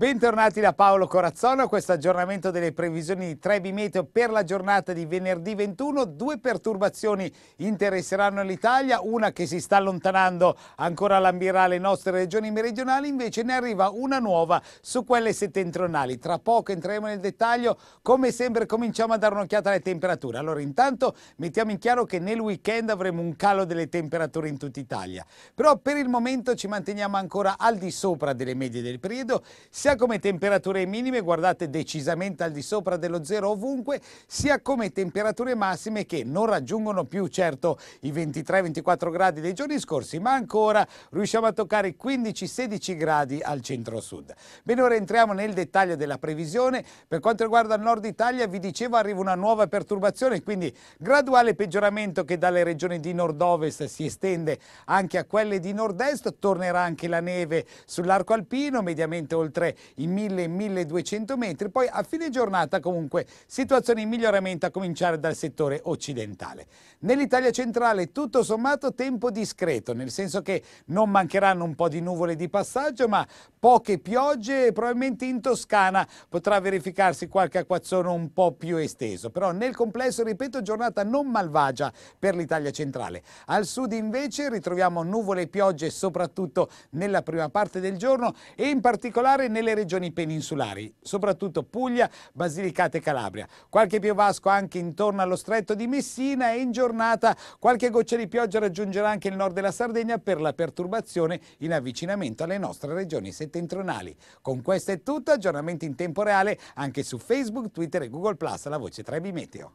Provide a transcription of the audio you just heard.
Bentornati da Paolo Corazzono a questo aggiornamento delle previsioni di Trebi Meteo per la giornata di venerdì 21. Due perturbazioni interesseranno l'Italia, una che si sta allontanando ancora lambirà le nostre regioni meridionali, invece ne arriva una nuova su quelle settentrionali. Tra poco entreremo nel dettaglio, come sempre cominciamo a dare un'occhiata alle temperature. Allora intanto mettiamo in chiaro che nel weekend avremo un calo delle temperature in tutta Italia, però per il momento ci manteniamo ancora al di sopra delle medie del periodo, sia come temperature minime, guardate decisamente al di sopra dello zero ovunque, sia come temperature massime che non raggiungono più certo i 23-24 gradi dei giorni scorsi, ma ancora riusciamo a toccare i 15-16 gradi al centro-sud. Bene, ora entriamo nel dettaglio della previsione. Per quanto riguarda il nord Italia, vi dicevo, arriva una nuova perturbazione, quindi graduale peggioramento che dalle regioni di nord-ovest si estende anche a quelle di nord-est, tornerà anche la neve sull'arco alpino, mediamente oltre i 1000-1200 metri, poi a fine giornata comunque situazione in miglioramento a cominciare dal settore occidentale. Nell'Italia centrale tutto sommato tempo discreto, nel senso che non mancheranno un po' di nuvole di passaggio, ma poche piogge e probabilmente in Toscana potrà verificarsi qualche acquazzone un po' più esteso, però nel complesso, ripeto, giornata non malvagia per l'Italia centrale. Al sud invece ritroviamo nuvole e piogge soprattutto nella prima parte del giorno e in particolare nelle nelle regioni peninsulari, soprattutto Puglia, Basilicata e Calabria. Qualche piovasco anche intorno allo stretto di Messina e in giornata qualche goccia di pioggia raggiungerà anche il nord della Sardegna per la perturbazione in avvicinamento alle nostre regioni settentrionali. Con questo è tutto, aggiornamenti in tempo reale anche su Facebook, Twitter e Google Plus, la voce Trebi Meteo.